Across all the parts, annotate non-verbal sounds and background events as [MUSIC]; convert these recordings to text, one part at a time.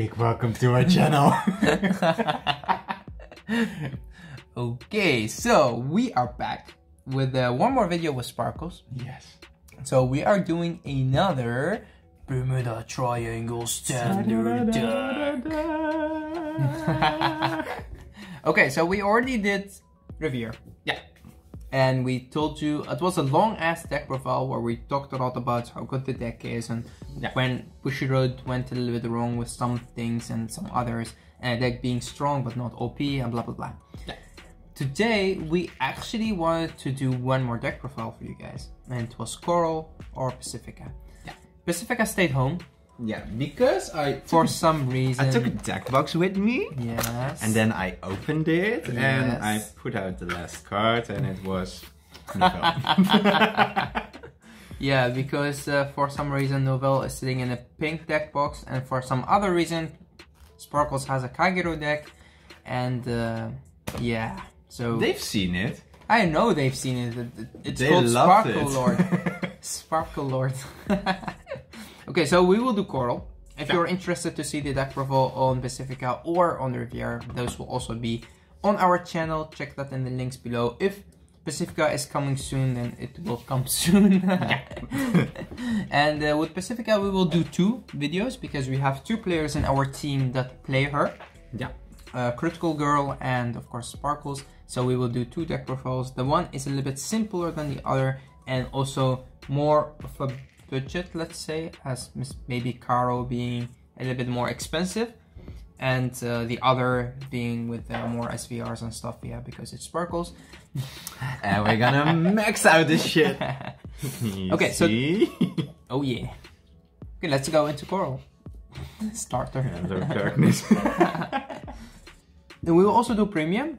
big welcome to our channel. [LAUGHS] [LAUGHS] okay, so we are back with uh, one more video with Sparkles. yes. So we are doing another Bermuda Triangle Standard [LAUGHS] okay, so we already did Riviera. And we told you it was a long ass deck profile where we talked a lot about how good the deck is and Yeah. when Bushiroad went a little bit wrong with some things and some others, and the deck being strong but not OP and blah blah blah. Yeah. Today we actually wanted to do one more deck profile for you guys, and it was Coral or Pacifica. Yeah. Pacifica stayed home Yeah, because I for some reason. I took a deck box with me. yes. And then I opened it and I put out the last card and it was Novel. [LAUGHS] Yeah, because uh, for some reason Novel is sitting in a pink deck box, and for some other reason Sparkles has a Kagero deck, and uh, yeah, so They've seen it. I know they've seen it- It's They called Sparkle it. Lord. Sparkle Lord. [LAUGHS] [LAUGHS] okay, so we will do Coral. If Yeah. you're interested to see the deck profile on Pacifica or on Riviera, those will also be on our channel. Check that in the links below. If Pacifica is coming soon, then it will come [LAUGHS] soon. [LAUGHS] and uh, with Pacifica, we will do two videos because we have two players in our team that play her yeah. uh, Critical Girl and of course Sparkles. So we will do two deck profiles. The one is a little bit simpler than the other and also more of a budget, let's say, as maybe Caro being a little bit more expensive. And uh, the other being with uh, more SVRs and stuff, yeah, because it sparkles. [LAUGHS] And we're gonna max out this shit. [LAUGHS] Okay, so- [LAUGHS] oh yeah. Okay, let's go into Coral. Starter. Darkness. And we will also do premium.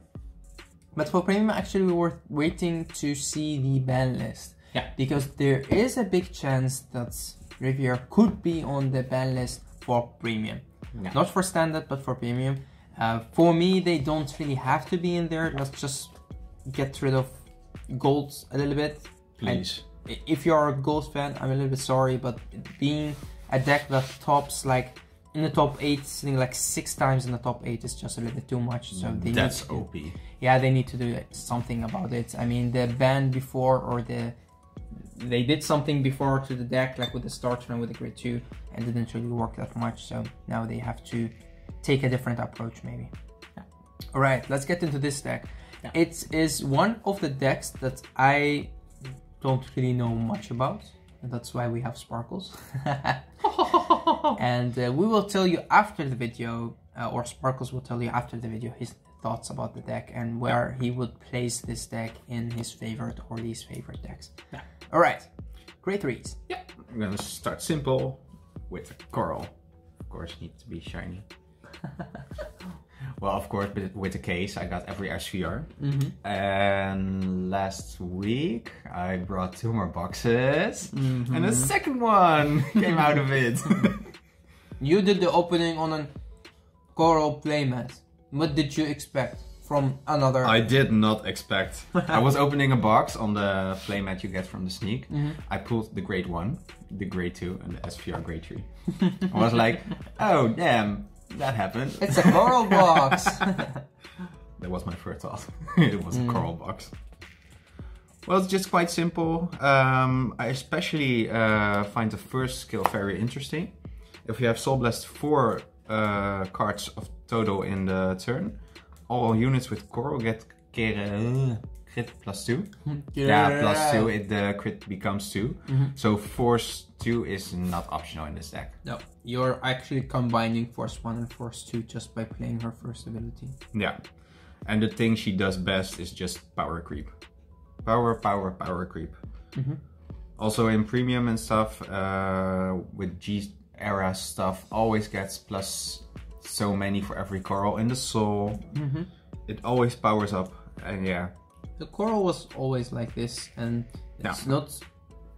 But for premium, actually, we were waiting to see the ban list. Yeah. Because there is a big chance that Riviera could be on the ban list for premium. Yeah. Not for standard, but for premium. Uh, for me, they don't really have to be in there. Let's just get rid of gold a little bit. Please. I- If you're a gold fan, I'm a little bit sorry, but being a deck that tops like in the top eight, sitting like six times in the top eight is just a little bit too much. So they That's need to, OP. yeah, they need to do something about it. I mean, the ban before or the they did something before to the deck, like with the starter and with the grid two, and didn't really work that much. So now they have to take a different approach, maybe. All right, let's get into this deck. Yeah. It is one of the decks that I don't really know much about. And that's why we have sparkles. [LAUGHS] [LAUGHS] and uh, we will tell you after the video, uh, or Sparkles will tell you after the video his thoughts about the deck and where he would place this deck in his favorite or least favorite decks. Yeah. All right, great reads. Yeah. I'm gonna start simple with a coral. Of course, needs to be shiny. [LAUGHS] well, of course, with, with the case, I got every SVR. Mm-hmm. And last week, I brought two more boxes. Mm-hmm. And a second one [LAUGHS] came out of it. [LAUGHS] You did the opening on a Coral playmat. What did you expect from another? I did not expect. I was [LAUGHS] opening a box on the playmat you get from the sneak. Mm-hmm. I pulled the grade one, the grade two, and the SVR grade three. I was like, [LAUGHS] oh damn, that happened. It's a Coral box. [LAUGHS] That was my first thought. it was a coral box. Well, it's just quite simple. Um, I especially uh, find the first skill very interesting. If you have Soul Blast 4 uh, cards of total in the turn, all units with coral get crit plus 2. Yeah, plus 2, it, the crit becomes 2. So Force 2 is not optional in this deck. No, you're actually combining Force 1 and Force 2 just by playing her first ability. Yeah. And the thing she does best is just power creep. Power, power, power creep. Mhm. Also in premium and stuff, uh, with G era stuff, always gets plus so many for every coral in the soul. Mm-hmm. It always powers up. And yeah, The Coral was always like this, and it's not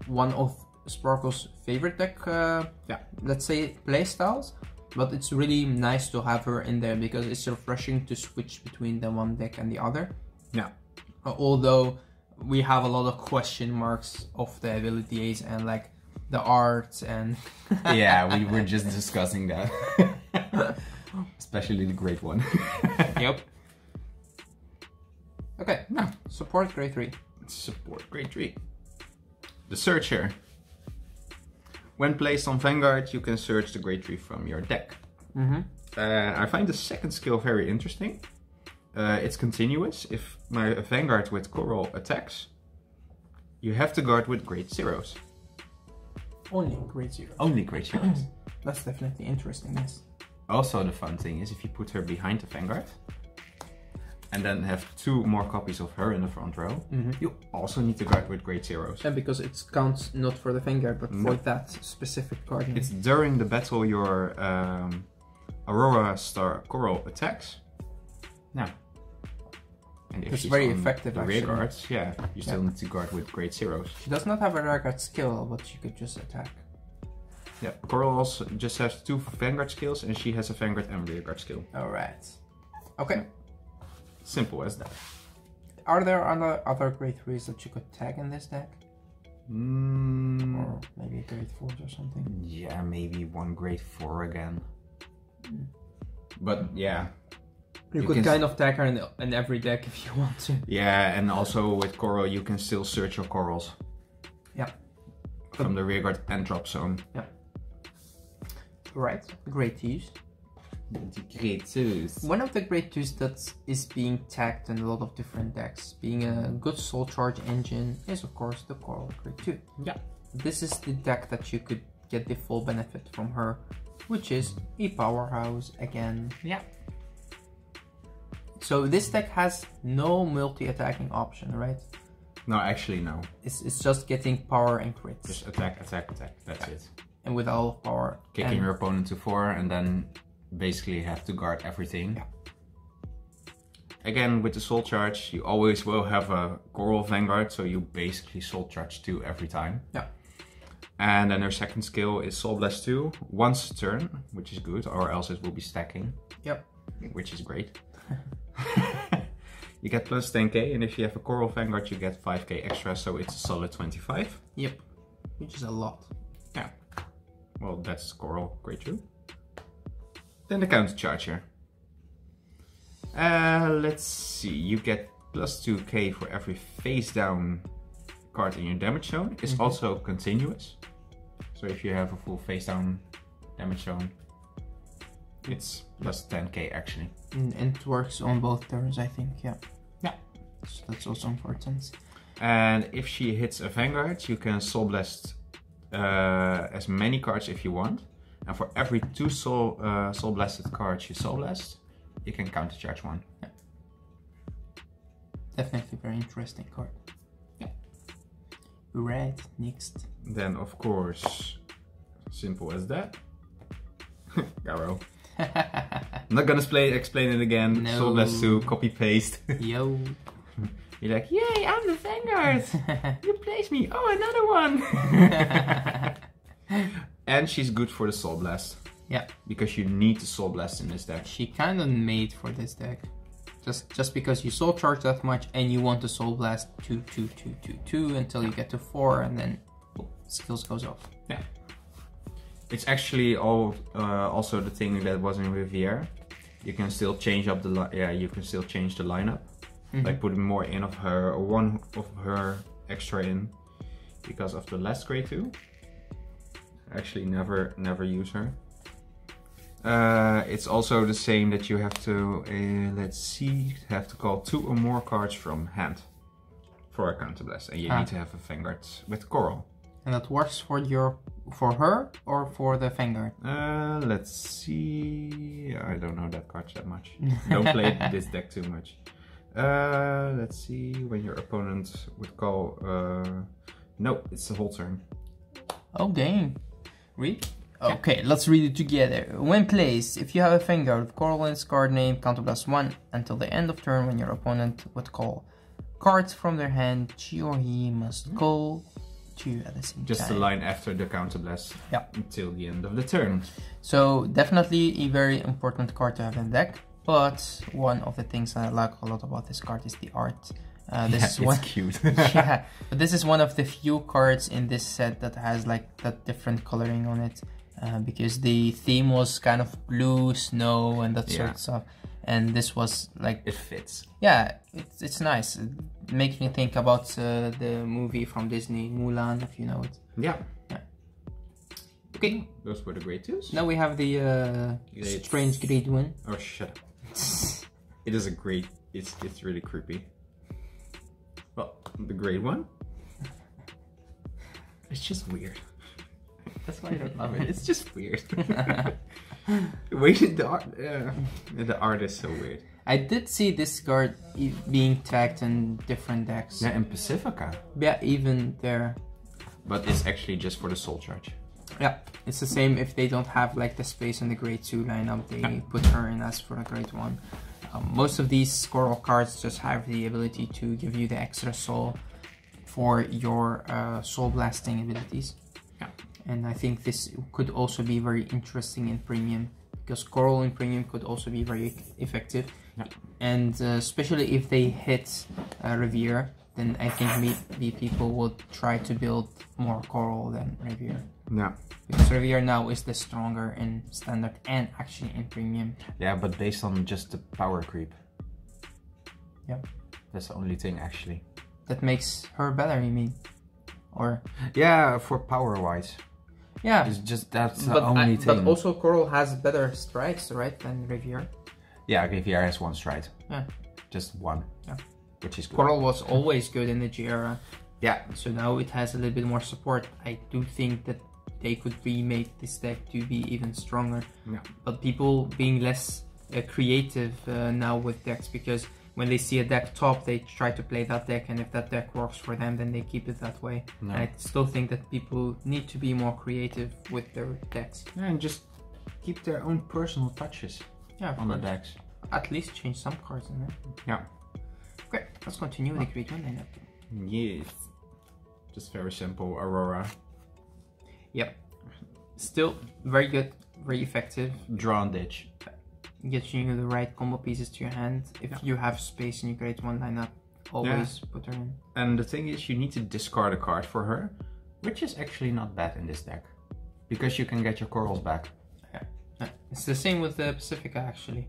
one of Sparkle's favorite deck, uh, Yeah. let's say, playstyles. But it's really nice to have her in there because it's refreshing to switch between the one deck and the other. yeah. Uh, although we have a lot of question marks of the abilities and like the art and [LAUGHS] yeah, we were just discussing that. [LAUGHS] Especially the great one. [LAUGHS] yep. Okay, now support grade 3. Support grade 3. The Searcher. When placed on Vanguard, you can search the grade 3 from your deck. Mm-hmm. Uh, I find the second skill very interesting. Uh, it's continuous. If my Vanguard with Coral attacks, you have to guard with grade zeros. Only grade zeros. Only grade zeros. [CLEARS THROAT] That's definitely interesting, yes. Also, the fun thing is if you put her behind the Vanguard and then have two more copies of her in the front row, Mm-hmm. you also need to guard with great zeros. And because it counts not for the Vanguard, but for No. that specific card. It's during the battle your um, Aurora Star Coral attacks. Now. And if It's very effective, The rear guards, yeah, you still Yeah. need to guard with great zeros. She does not have a rear guard skill, but she could just attack. Yeah, Coral also just has two Vanguard skills, and she has a Vanguard and rear guard skill. Alright. Okay. Simple as that. Are there other, other grade 3s that you could tag in this deck? Mm, Or maybe grade 4s or something? yeah, maybe one grade four again. Mm. But yeah, You, You could can- kind of tag her in, in every deck if you want to. yeah, and also with Coral, you can still search your corals. Yeah. From the rear guard and drop zone. Right. Grade 2s. Great twos. One of the grade 2s that is being tagged in a lot of different decks, being a good soul charge engine, is of course the Coral grade 2. Yeah. This is the deck that you could get the full benefit from her, which is a powerhouse again. Yeah. So this deck has no multi-attacking option, right? No, actually, no. It's, it's just getting power and crits. Just attack, attack, attack. That's it. And with all of power. Kicking and, your opponent to four, and then basically have to guard everything. Yeah. Again, with the soul charge, you always will have a Coral Vanguard, so you basically soul charge two every time. Yeah. And then her second skill is Soul Blast 2 once a turn, which is good, or else it will be stacking. Yep. Which is great. [LAUGHS] you get plus 10k, and if you have a Coral Vanguard, you get 5k extra, so it's a solid 25. Yep. Which is a lot. Well, that's Coral, great too. Then the counter charger. Uh, let's see, you get plus 2k for every face down card in your damage zone. It's Mhm. also continuous. So if you have a full face down damage zone, it's plus 10k actually. And, and it works on both turns, I think. Yeah. Yeah. So that's also important. And if she hits a Vanguard, you can Soul Blast uh, as many cards if you want. And for every two Soul, uh, soul Blasted cards you Soul Blast, you can counter charge one. Definitely very interesting card. Yeah. Right. Next. Then, of course, simple as that. [LAUGHS] Garo. [LAUGHS] I'm not gonna explain, explain it again. No. Soul Blast 2, copy paste. Yo. [LAUGHS] You're like, yay, I'm the Vanguard! [LAUGHS] you place me! Oh, another one! [LAUGHS] and she's good for the Soul Blast. Yeah. Because you need the Soul Blast in this deck. she kind of made for this deck. Just just because you soul charge that much and you want the soul blast two two two two two until you get to four and then boom, skills goes off. Yeah. It's actually all uh, also the thing that was in Riviere. You can still change up the yeah. You can still change the lineup, Mhm. like putting more in of her or one of her extra in, because of the last grade two. Actually, never never use her. Uh, it's also the same that you have to uh, let's see have to call two or more cards from hand for a counter blast, and you Ah. need to have a Vanguard with Coral. And that works for your for her or for the Vanguard. Uh, let's see. I don't know that card that much. [LAUGHS] don't play this deck too much. Uh, let's see. When your opponent would call. Uh, no, it's the whole turn. Oh dang. Read? Okay, let's read it together. When placed, if you have a Vanguard with Coral in its card name, counterblast 1 until the end of turn when your opponent would call cards from their hand, she or he must call two at the same Just time. the line after the counter blast. Yeah. Until the end of the turn. So definitely a very important card to have in deck. But one of the things I like a lot about this card is the art. Uh, [LAUGHS] this yeah, is one. cute. [LAUGHS] yeah, [LAUGHS] but this is one of the few cards in this set that has like that different coloring on it. uh, because the theme was kind of blue, snow, and that sort of stuff. And this was like, It fits. yeah, it's, it's nice. It makes me think about uh, the movie from Disney, Mulan, if you know it. Yeah. Okay, Those were the grade twos. now we have the uh, strange grade one. Oh shut up. It is a great. It's it's really creepy. Well, the grade one. It's just weird. That's why I don't love it. It's just weird. [LAUGHS] Wait, the art. Uh, the art is so weird. I did see this card being tagged in different decks. Yeah, in Pacifica, Yeah, even there. but it's actually just for the soul charge. Yeah, it's the same if they don't have like the space in the grade 2 lineup, they put her in as for the grade 1. Um, most of these squirrel cards just have the ability to give you the extra soul for your uh, soul blasting abilities. Yeah. And I think this could also be very interesting in premium because coral in premium could also be very effective. Yeah. And uh, especially if they hit uh, Riviere, then I think maybe people would try to build more coral than Riviere. Yeah. Because Riviere now is the stronger in standard and actually in premium. Yeah, but based on just the power creep. Yeah. That's the only thing actually. That makes her better, you mean? Or Yeah, for power wise. yeah, It's just that's the but, only I- thing. but also Coral has better strides, right, than Riviere. Yeah, Riviera has one stride. Yeah. Just one. Yeah. Which is good. Coral was always good in the G era, Yeah. so now it has a little bit more support. I do think that they could remake this deck to be even stronger. Yeah. But people being less uh, creative uh, now with decks because when they see a deck top, they try to play that deck, and if that deck works for them, then they keep it that way. No. I still think that people need to be more creative with their decks. Yeah, and just keep their own personal touches Yeah, on the decks. at least change some cards in there. Yeah. Okay, let's continue with the great one lineup. Yes. Just very simple. Aurora. Yep. Still very good, very effective. Draw and ditch. Gets you the right combo pieces to your hand. If Yeah. you have space in your grade one lineup, always put her in. And the thing is, you need to discard a card for her, which is actually not bad in this deck. Because you can get your corals back. Yeah, It's the same with the Pacifica actually.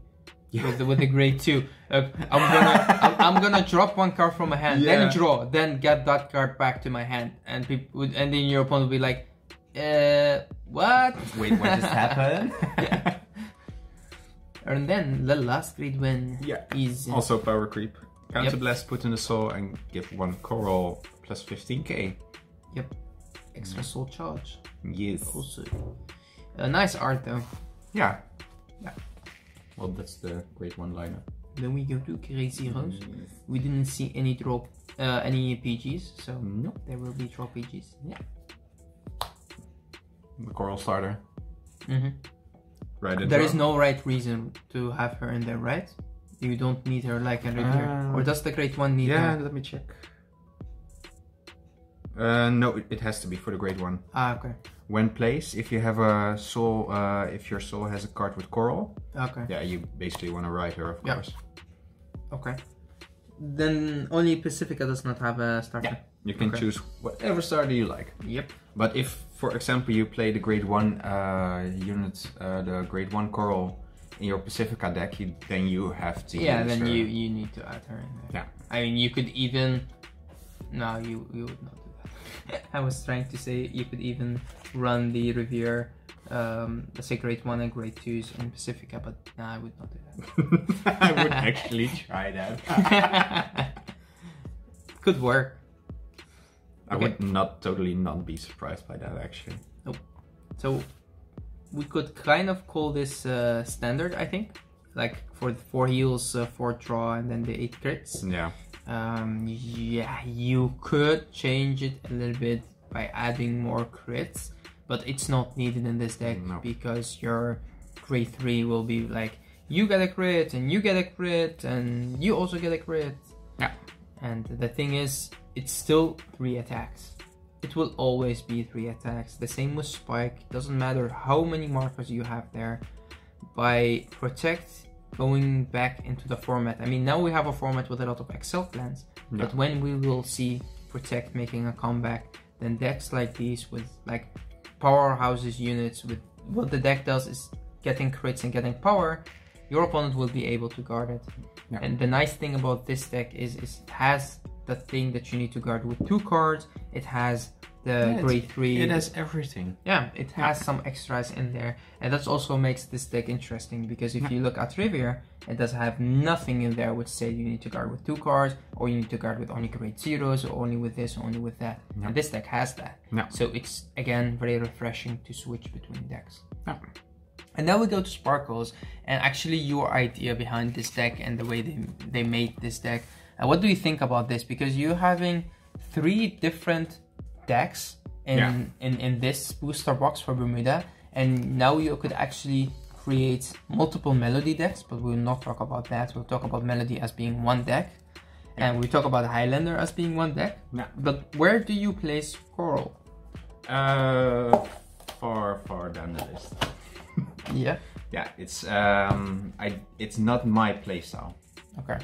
Yeah. With the, with the grade two, uh, I'm gonna I'm, I'm gonna drop one card from my hand, Yeah. then draw, then get that card back to my hand, and people and then your opponent will be like, uh, what? [LAUGHS] Wait, what just happened? Yeah. [LAUGHS] And then the last grade win Yeah. is Also power creep. Counter Yep. blast, put in the soul, and give one coral plus 15k. Yep. Extra soul charge. Yes. Also, a nice art though. Yeah. Yeah. Well, that's the great one liner. Then we go to Crazy Rose. We didn't see any drop, uh, any PGs, so Nope. there will be drop PGs. Yeah. The coral starter. Mm-hmm. Right. There is no right reason to have her in there, right? You don't need her like a Riviere. Uh, or does the Great One need Yeah, her? let me check. Uh, no, it, it has to be for the grade one. Ah, okay. When placed, if you have a soul, uh, if your soul has a card with coral, Okay. yeah, you basically want to ride her, of Yeah. course. Okay. Then only Pacifica does not have a starter. Yeah. You can Okay. choose whatever starter you like. Yep. But if, for example, you play the grade one uh, unit, uh, the grade one coral in your Pacifica deck, you, then you have to. Yeah, then her. you you need to add her in there. Yeah. I mean, you could even. No, you you would not do that. [LAUGHS] I was trying to say you could even run the Riviere, um, let's say grade one and grade twos in Pacifica, but no, I would not do that. [LAUGHS] I would [LAUGHS] actually try that. that. could work. I Okay. would not totally not be surprised by that actually. So we could kind of call this uh, standard, I think. Like for the four heals, uh, four draw, and then the eight crits. Yeah. Um, yeah, you could change it a little bit by adding more crits, but it's not needed in this deck No. because your grade three will be like you get a crit and you get a crit and you also get a crit. Yeah. And the thing is, it's still three attacks. It will always be three attacks. The same with Spike. Doesn't matter how many markers you have there. By Protect going back into the format. I mean, now we have a format with a lot of Excel plans, Yeah. but when we will see Protect making a comeback, then decks like these with like powerhouses units with what the deck does is getting crits and getting power, your opponent will be able to guard it. Yeah. And the nice thing about this deck is, is it has the thing that you need to guard with two cards. It has the Yeah, grade three. It has everything. Yeah, it has some extras in there, and that also makes this deck interesting because if you look at Riviere, it does have nothing in there which say you need to guard with two cards, or you need to guard with only grade zeros, or only with this, or only with that. Yeah. And this deck has that. Yeah. So it's again very refreshing to switch between decks. Yeah. And now we go to Sparkles, and actually your idea behind this deck and the way they they made this deck. And what do you think about this? Because you're having three different decks in, Yeah. in in this booster box for Bermuda, and now you could actually create multiple melody decks, but we'll not talk about that. We'll talk about melody as being one deck, and we talk about Highlander as being one deck. Yeah. But where do you place Coral? Uh, far, far down the list. [LAUGHS] Yeah. Yeah, it's um, I, it's not my playstyle. Okay.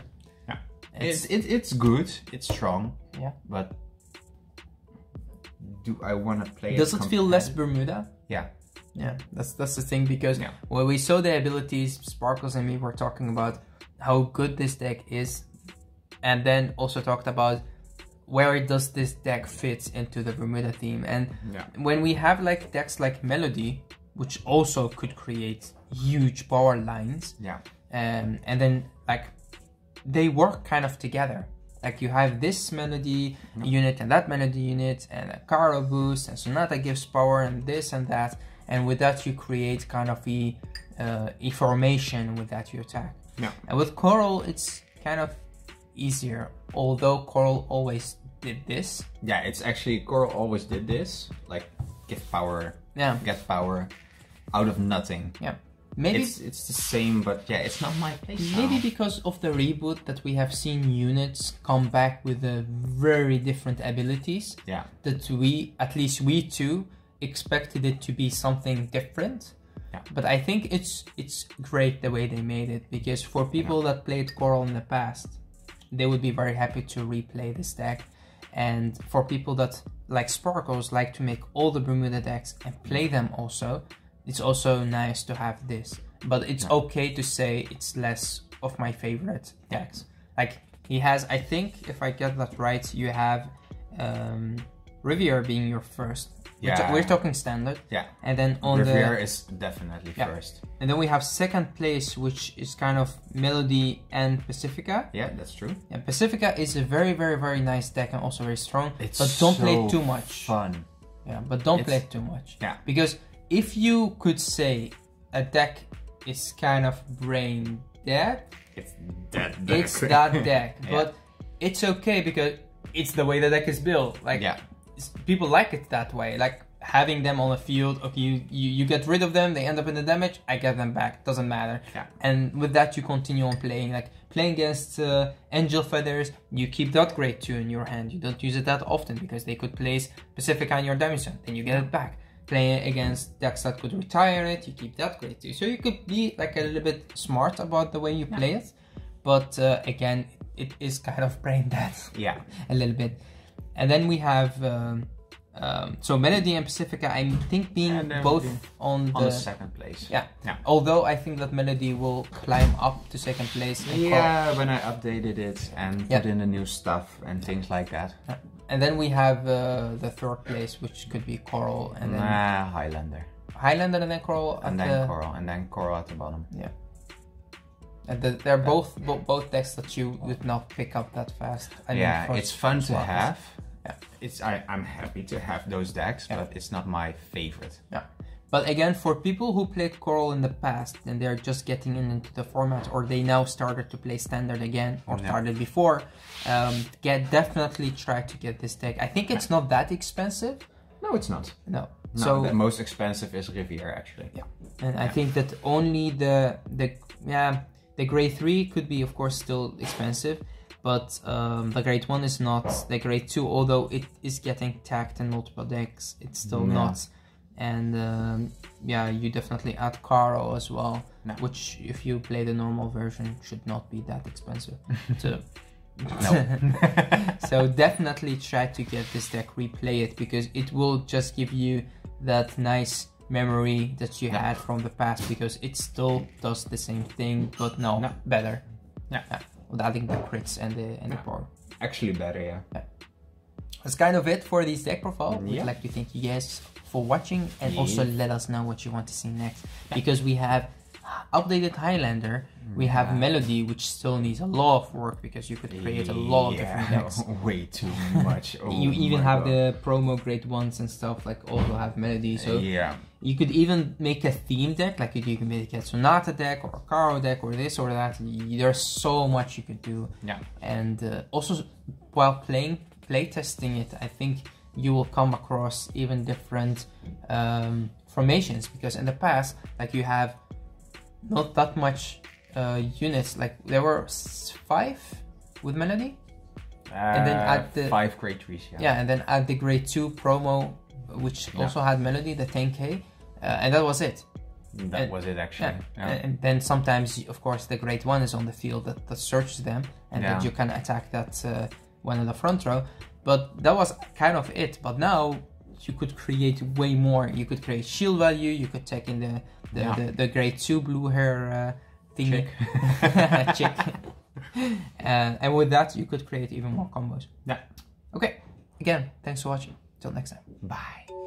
Yeah. It's, it, it's good. It's strong. Yeah. But do I want to play? does it it feel less? Bermuda? Yeah. Yeah, that's that's the thing because Yeah. when we saw the abilities, Sparkles and me were talking about how good this deck is, and then also talked about where does this deck fit into the Bermuda theme. And Yeah. when we have like decks like Melody, which also could create huge power lines, Yeah. um, and then like they work kind of together. Like you have this melody unit and that melody unit, and a Caro boost, and Sonata gives power, and this and that, and with that you create kind of a uh, a formation with that you attack. Yeah. And with Coral, it's kind of easier, although Coral always did this. Yeah. It's actually Coral always did this. Like give power, Yeah, get power out of nothing. yeah. Maybe It's it's the same, but yeah, it's not my place. Maybe because of the reboot that we have seen units come back with very different abilities Yeah. that we, at least we two, expected it to be something different. Yeah. But I think it's it's great the way they made it because for people that played Coral in the past, they would be very happy to replay this deck. And for people that like Sparkles like to make all the Bermuda decks and play them also, it's also nice to have this. But it's okay to say it's less of my favorite decks. Like he has, I think, if I get that right, you have um, Riviera being your first. Yeah. we're talking standard, Yeah. and then on Riviera the is definitely Yeah. first. and then we have second place, which is kind of Melody and Pacifica. Yeah, that's true. And Pacifica is a very, very, very nice deck and also very strong. It's but don't play so it too much. Fun. Yeah, but don't play It's- it too much. Yeah. Because if you could say a deck is kind of brain dead, It's that. it's [LAUGHS] that deck. Yeah. But it's okay because it's the way the deck is built. Like Yeah. people like it that way. Like having them on the field, okay, you, you, you get rid of them, they end up in the damage, I get them back. Doesn't matter. Yeah. And with that you continue on playing. Like playing against uh, Angel Feathers, you keep that grade 2 in your hand. You don't use it that often because they could place Pacifica on your damage zone, then you get it back. Playing against decks that could retire it, you keep that grade 2. So you could be like a little bit smart about the way you play it. But uh, again, it is kind of brain dead [LAUGHS] Yeah. a little bit. And then we have um, um, so Melody and Pacifica. I think being And both we- on the, On the second place. yeah. Yeah. Although I think that Melody will climb up to second place. and Coral- Yeah, when I updated it and Yeah. put in the new stuff and things like that. And then we have uh, the third place, which could be Coral, and then Nah, Highlander. Highlander, and then Coral. And then the, Coral, and then Coral at the bottom. Yeah. And the, they're both bo- both decks that you would not pick up that fast. I yeah, for it's fun to have. Yeah. It's I, I'm happy to have those decks, Yeah. but it's not my favorite. Yeah. But again, for people who played Coral in the past and they're just getting in into the format, or they now started to play Standard again, or Yeah. started before, um, get definitely try to get this deck. I think it's not that expensive. No, it's not. No. No, so the most expensive is Riviera actually. yeah, and I think that only the the yeah the grade three could be of course still expensive, but um, the grade one is not. The grade two, although it is getting tagged in multiple decks, it's still Yeah. not. And um, yeah, you definitely add Caro as well, No. which if you play the normal version should not be that expensive. [LAUGHS] so [LAUGHS] so definitely try to get this deck, replay it because it will just give you that nice memory that you had from the past because it still does the same thing, but no, No. better. Yeah. with adding the crits and the and the power. Actually better, yeah. That's kind of it for this deck profile. We'd like to thank you guys for watching and also let us know what you want to see next. Because we have updated Highlander, we have Yeah. Melody, which still needs a lot of work because you could create a lot of different Yeah, decks. [LAUGHS] Way too much. [LAUGHS] Oh you even have God. the promo grade ones and stuff like also have Melody. So yeah. you could even make a theme deck, like you can make a Sonata deck or a Caro deck or this or that. There's so much you could do Yeah. and uh, also while playing play testing it i think you will come across even different um, formations because in the past like you have not that much uh, units like there were five with melody And then Uh, add the- five grade trees, yeah. yeah and then add the grade 2 promo which Yeah. also had melody the 10k uh, and that was it That And- was it actually. yeah. Yeah. And then sometimes, of course, the great one is on the field that, that searches them and that Yeah. you can attack that uh, one in the front row. But that was kind of it. But now you could create way more. You could create shield value. You could take in the the, Yeah. the, the grade two blue hair uh, thingy. Chick. [LAUGHS] Chick. and, and with that, you could create even more combos. Yeah. Okay. Again, thanks for watching. Till next time. Bye.